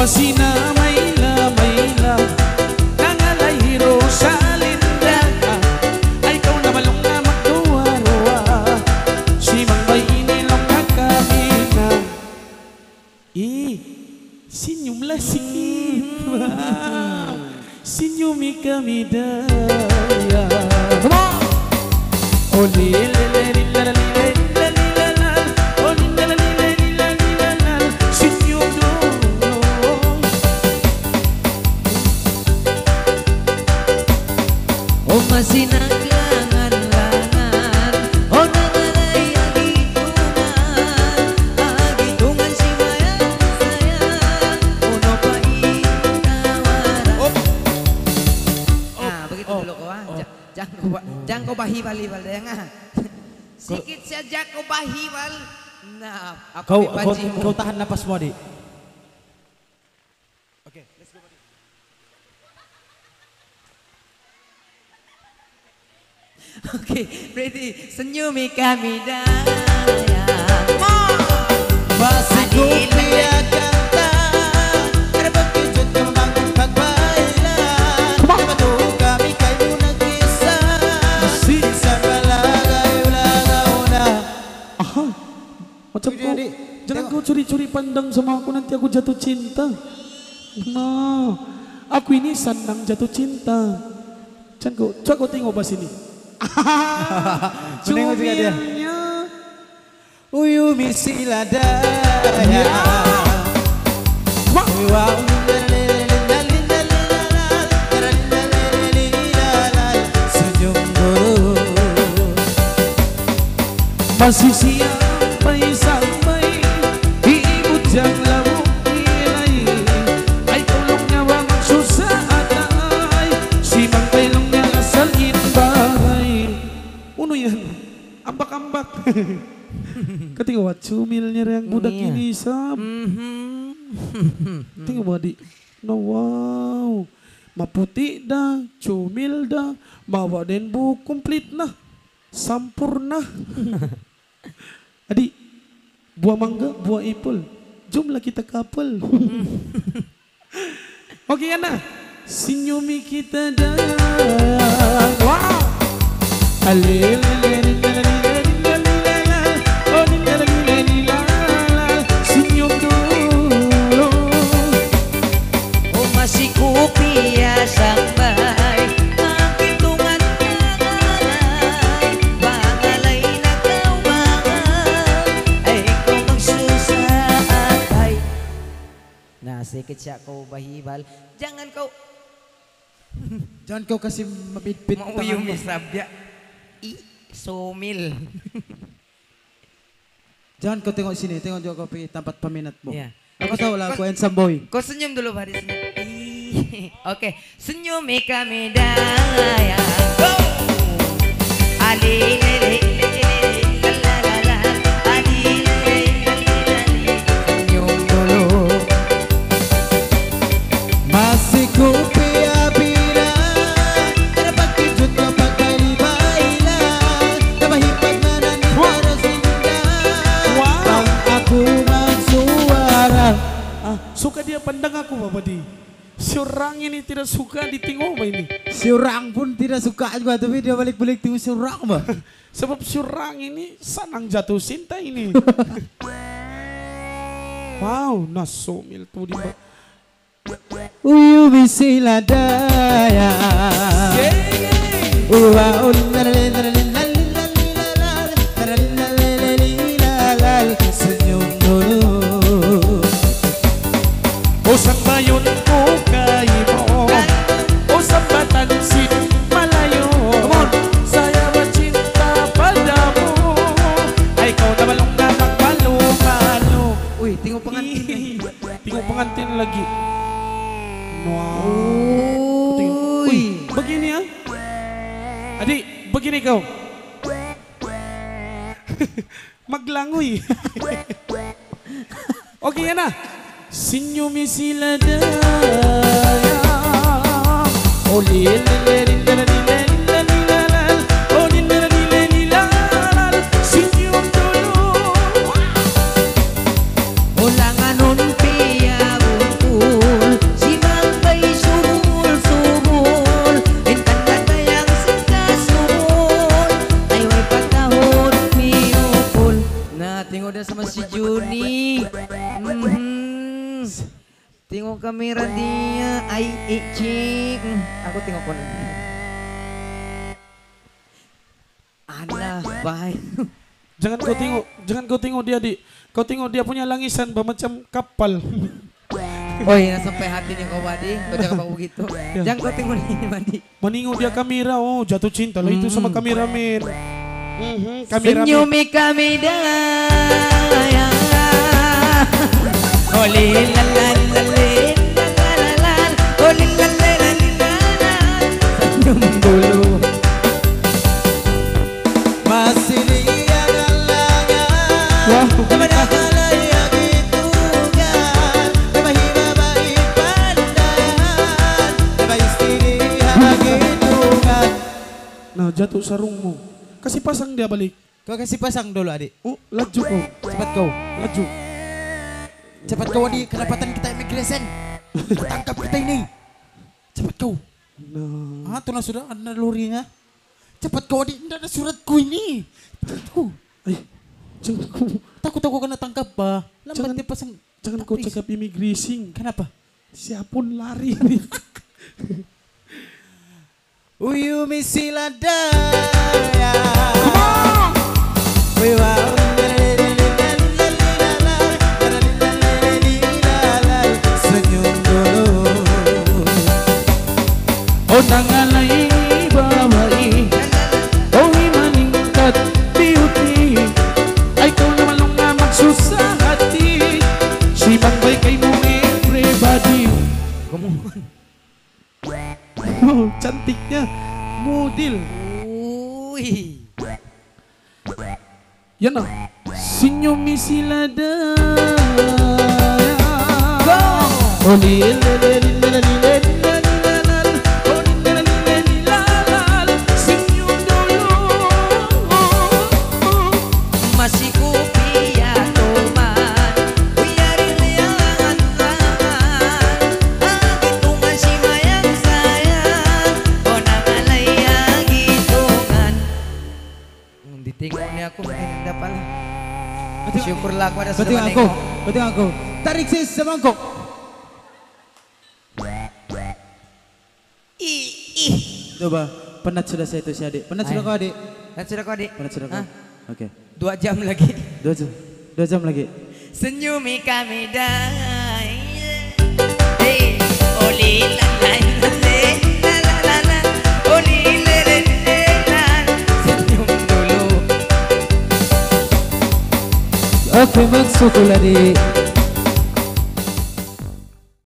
Masina Mayla Mayla Nangalahiro sa linda Ay ikaw na balong na magduwa-ruwa Si Mang Bay inilong na kami na Eh, senyum lah sikit Wow. Senyumi kami daya bahibal-ibal deh ah Sikit saja kau bahibal Nah apa Kau, kau, kau tahan napas mo, adik. Oke, berarti senyumi kami daya. Jangan Tengok. kau curi-curi pandang sama aku Nanti aku jatuh cinta Nah Aku ini sandang jatuh cinta Jangan kau Coba kau tengok pas ini Menengok juga dia. Uyu misi. Wow Senyum dulu Masih siapay Ketika wat cumilnya yang budak Iya. ini Mhm. Tinggal mo di No wow. Maputi dah Cumil dah. Bawa den bu komplit na Sampurna. Adik Buah mangga Buah apple Jomlah kita couple Okey Ana. Senyumi kita dah. Wow. Alil Siya kau bahibal Jangan kau Jangan kau kasih mabitbit Mauyong tangan mo. sabya I sumil Jangan kau tengok sini, tengok juga kau pergi tempat peminat mo. Iya. Aku tahu lah, aku handsome boy. Kau senyum dulu Faris. Oke, senyumi kami daya. Go! Dia pandang aku Bapak Di. Si orang ini tidak suka ditengok apa ini. Si orang pun tidak suka juga Tapi dia balik-balik tengok si orang bah Sebab si orang ini senang jatuh cinta ini. wow, nasumil tuh di Uyu bisi ladaya Uwa Senyum Tengok pengantin. Tengok pengantin lagi. Wow. Uy. Begini ya. Adik, begini kau. Maglangoy Oke ya nah Senyumi sila daya. Oh kamera dia. ai icing. aku tengok pun Allah baik bye. jangan kau tengok, jangan kau tengok dia di. Kau tengok dia punya langisan bermacam macam kapal. Oh iya, sampai hati kau Badi, kau jangan bawa gitu. Ya. Jangan kau tengok ini Badi. meningu dia kamera, oh jatuh cinta lah itu sama hmm. kameramen. mir. -hmm. Senyumi kami dah ya. Oh, lila, lila, lila. Nah jatuh sarungmu. Kasih pasang dia balik. Kau kasih pasang dulu adik. Oh laju kau. Cepat kau. Laju. Cepat kau adik. Kedapatan kita imigresen Tangkap kita ini. Cepat kau. No. Ah, tuh sudah ada luringnya. Cepat kau di ada suratku ini. Cepat kau. Eh, jangan kau. Takut aku kena tangkap, ba. Lambat dia pasang. Jangan kau cakap imigrasi, Kenapa? Siapun lari ni. Uyu misilada. Ya. Come on. Doraemon. Wow, cantiknya model. Wih. Yana, senyumi silada. Go. Oh, lila, lila, lila. Aku ada Betul aku. Betul aku. Tarik sis semangkuk. Ih, ih Coba. Penat sudah saya itu si adik. Penat sudah kau adik. Kan sudah kau adik? Penat sudah kau. Oke. Dua jam lagi Dua jam. Dua jam lagi. Senyumi kami dah dulu Oke, maksudku lagi.